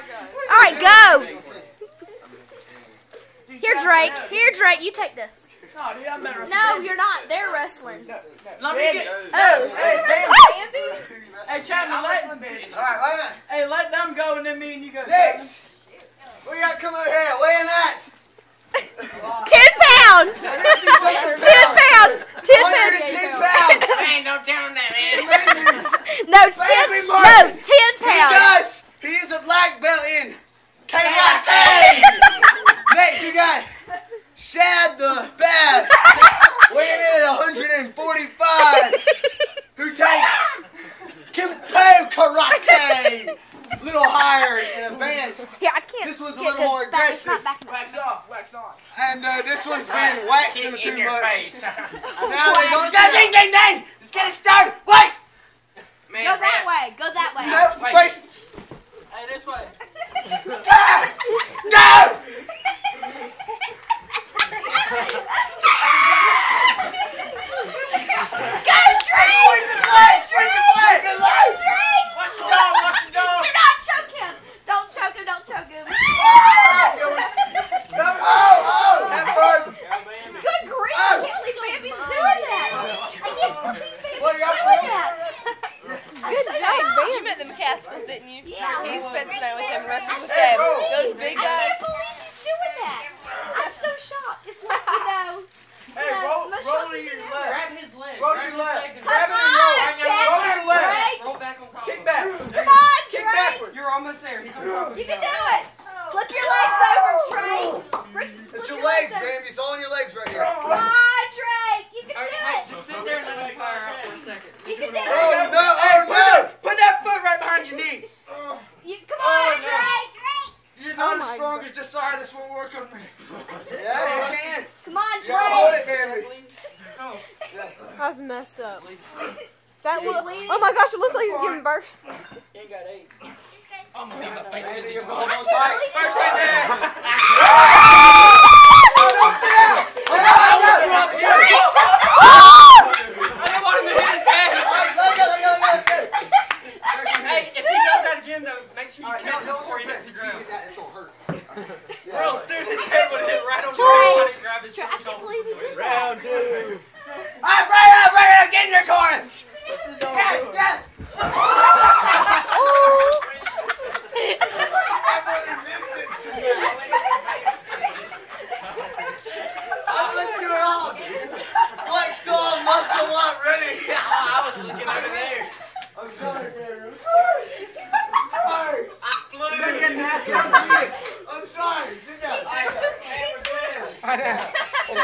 All right, go. Here, Drake. Here, Drake. You take this. No, dude, I'm better. No, you're not. They're wrestling. Let me get. Oh. Hey, damn. Oh. Hey, Chapman, let. Alright, wait a minute. Hey, let them go, and then me and you go. Chapman. Next, we got to come over here. Weighing that. Ten pounds. Ten pounds. Ten pounds. 110 pounds. Man, don't tell him that, man. No, ten. No, ten pounds. does. He is a black belt in karate. Next, we got Shad the Bad, weighing in at 145, who takes Kenpo Karate. A little higher and advanced. Yeah, I can't. This one's a little more the- that- it's not aggressive. back enough. Wax off, wax on. And uh, this one's been waxing Kick too in your much. face. Now they're going Go, ding, ding, ding. Let's get it started. Wait. Man, Go that rap. way. Go that way. No, Wait. face. Hey, this way. No! Go, Drake! Drake! Drake! Watch the dog, watch the dog. Do not choke him. Don't choke him. Don't choke him. No! Oh! That hurt. Good grief! I can't believe Bambi's doing that. I can't believe Bambi's What are y'all doing doing? that. Good job, You met the McCaskills, didn't you? Yeah. He spent the night with them, wrestled with them. Those big guys. can't believe he's doing that. I'm so shocked. It's like, you know. Hey, you know, roll, most roll to shocking your thing left. Grab his leg. Roll to Grab your his left. leg and Grab Come it and roll. on, Chad. Roll to your left. Drake. roll back on top. Kick of back. Come on, Kick Drake. backwards. You're almost there. He's on top of You can do it. Flip your legs over, Drake. Flip, It's flip your legs, over. Bambi. It's all in your legs right here. Come on, Drake. You can All right, do hey, it. just sit there and let him fire out for a second. You can do Oh, it. no. Oh, no. Put that foot right behind your knee. You, come on, Drake. You're Oh not my as strong as Josiah. This won't work on me. Yeah, you oh, can. Come on, You gotta hold it, Bambi. Oh, That was messed up. That He's look, oh my gosh, it looks like he's giving birth. You ain't got eight. I'm gonna get my face in Bambi, you. you're holding on tight. First right there. Oh, don't sit down. Oh, no, no, no. I don't want him to hit his head. All right, let go, let go, let go, let go. Hey, if he does that again, though, make sure you All right, catch no, him no, before he no, hits the no, ground. It's gonna hurt. Bro, dude, his head would hit right on the Drake. ground. and grab his Drake, I can't believe he did that. two. All right, bring it up, bring it up. Get in your corner. Yeah, yeah. I'm lifting it off. Flexed on, muscle up, ready. I was looking over there. I'm sorry, man. I'm sorry. I flew. makanya. Oh,